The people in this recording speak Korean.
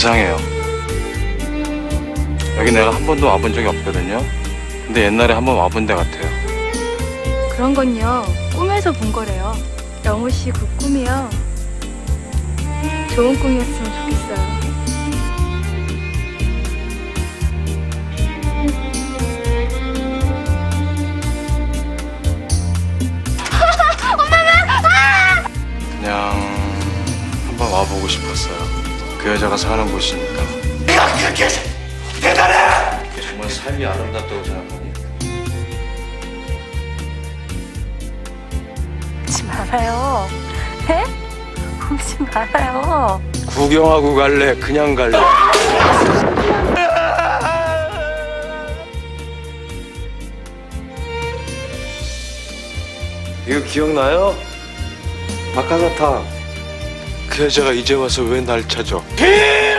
이상해요. 여기 내가 한 번도 와본 적이 없거든요. 근데 옛날에 한 번 와본 데 같아요. 그런 건요 꿈에서 본 거래요. 영호 씨 그 꿈이요. 좋은 꿈이었으면 좋겠어요. 그냥 한번 와보고 싶었어요. 그 여자가 사는 곳이니까. 네가 그렇게 대단해! 정말 삶이 아름답다고 생각하니? 울지 말아요. 네? 울지 말아요. 구경하고 갈래? 그냥 갈래? 이거 기억나요? 같아. 그 여자가 이제 와서 왜 날 찾아? 비!